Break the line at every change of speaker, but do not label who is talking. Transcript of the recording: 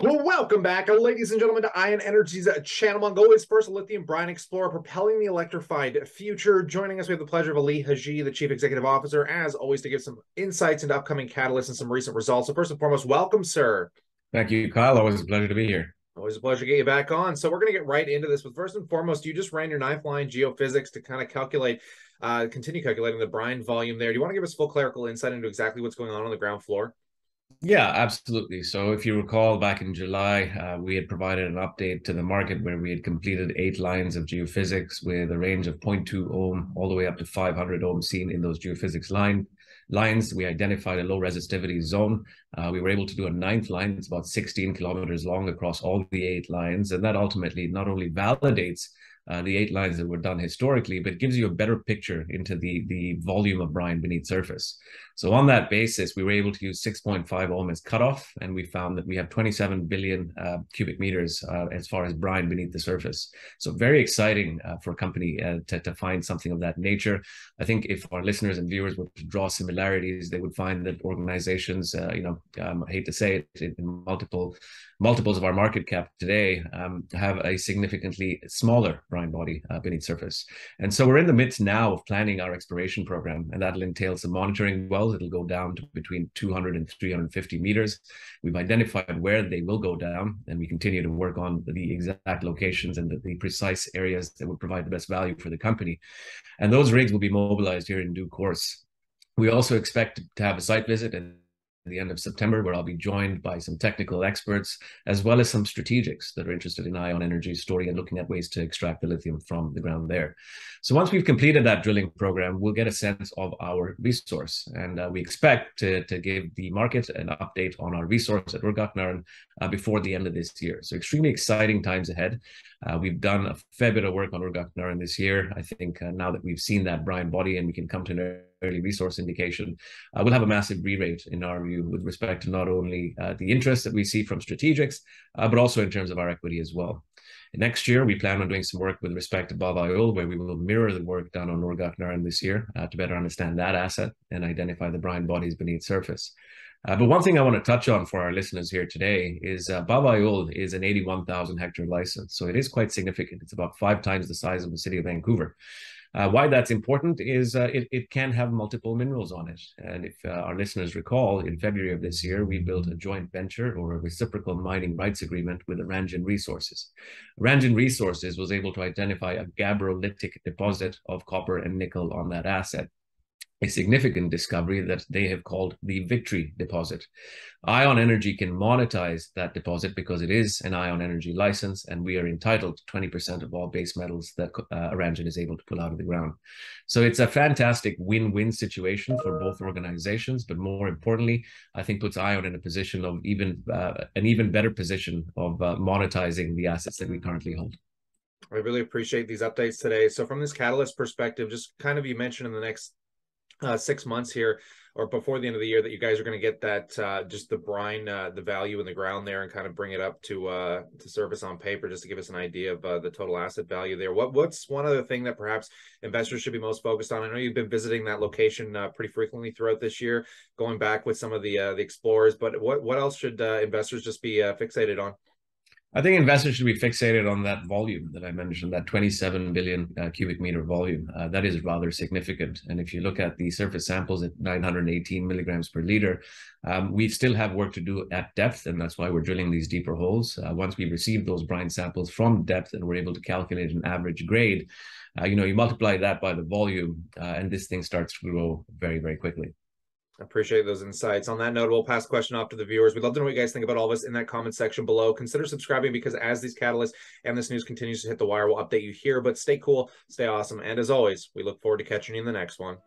Well, welcome back, ladies and gentlemen, to Ion Energy's channel, Mongolia's first lithium brine explorer, propelling the electrified future. Joining us, we have the pleasure of Ali Haji, the Chief Executive Officer, as always, to give some insights into upcoming catalysts and some recent results. So, first and foremost, welcome, sir.
Thank you, Kyle. Always a pleasure to be here.
Always a pleasure to get you back on. So, we're going to get right into this. But first and foremost, you just ran your ninth line geophysics to kind of calculate, uh, continue calculating the brine volume there. Do you want to give us full clerical insight into exactly what's going on on the ground floor?
Yeah, absolutely. So, if you recall, back in July, uh, we had provided an update to the market where we had completed eight lines of geophysics with a range of 0.2 ohm all the way up to 500 ohm seen in those geophysics line lines. We identified a low resistivity zone. Uh, we were able to do a ninth line. It's about 16 kilometers long across all the eight lines, and that ultimately not only validates uh, the eight lines that were done historically, but gives you a better picture into the, the volume of brine beneath surface. So on that basis, we were able to use 6.5 ohm as cutoff, and we found that we have 27 billion uh, cubic meters uh, as far as brine beneath the surface. So very exciting uh, for a company uh, to, to find something of that nature. I think if our listeners and viewers were to draw similarities, they would find that organizations, uh, you know, um, I hate to say it, in multiple multiples of our market cap today um, have a significantly smaller brine body uh, beneath surface. And so we're in the midst now of planning our exploration program, and that'll entail some monitoring wells. It'll go down to between 200 and 350 meters. We've identified where they will go down, and we continue to work on the exact locations and the, the precise areas that would provide the best value for the company. And those rigs will be mobilized here in due course. We also expect to have a site visit and the end of September, where I'll be joined by some technical experts as well as some strategics that are interested in ion energy story and looking at ways to extract the lithium from the ground there. So once we've completed that drilling program, we'll get a sense of our resource, and uh, we expect to, to give the market an update on our resource at Urgakh Naran uh, before the end of this year. So extremely exciting times ahead. Uh, we've done a fair bit of work on Urgakh Naran this year. I think uh, now that we've seen that brine body and we can come to an early resource indication, uh, we'll have a massive re-rate in our view with respect to not only uh, the interest that we see from strategics, uh, but also in terms of our equity as well. Next year, we plan on doing some work with respect to Baavhai Uul, where we will mirror the work done on Urgakh Naran this year uh, to better understand that asset and identify the brine bodies beneath surface. Uh, but one thing I want to touch on for our listeners here today is uh, is an 81,000 hectare license. So it is quite significant. It's about five times the size of the city of Vancouver. Uh, why that's important is uh, it, it can have multiple minerals on it. And if uh, our listeners recall, in February of this year, we built a joint venture or a reciprocal mining rights agreement with Aranjin Resources. Aranjin Resources was able to identify a gabbrolitic deposit of copper and nickel on that asset a significant discovery that they have called the Victory deposit. Ion Energy can monetize that deposit because it is an ion energy license, and we are entitled to 20% of all base metals that uh, is able to pull out of the ground. So it's a fantastic win-win situation for both organizations, but more importantly, I think puts Ion in a position of even uh, an even better position of uh, monetizing the assets that we currently hold.
I really appreciate these updates today. So, from this catalyst perspective, just kind of you mentioned in the next uh, six months here or before the end of the year that you guys are going to get that uh, just the brine uh, the value in the ground there and kind of bring it up to uh, to surface on paper just to give us an idea of uh, the total asset value there. What what's one other thing that perhaps investors should be most focused on? I know you've been visiting that location uh, pretty frequently throughout this year going back with some of the uh, the explorers but what what else should investors just be fixated on
I think investors should be fixated on that volume that I mentioned, that 27 billion uh, cubic meter volume. Uh, that is rather significant. And if you look at the surface samples at 918 milligrams per liter, um, we still have work to do at depth, and that's why we're drilling these deeper holes. Uh, once we receive those brine samples from depth and we're able to calculate an average grade, uh, you know, you multiply that by the volume, uh, and this thing starts to grow very, very quickly.
Appreciate those insights. On that note, we'll pass the question off to the viewers. We'd love to know what you guys think about all of this in that comment section below. Consider subscribing because as these catalysts and this news continues to hit the wire, we'll update you here. But stay cool, stay awesome. And as always, we look forward to catching you in the next one.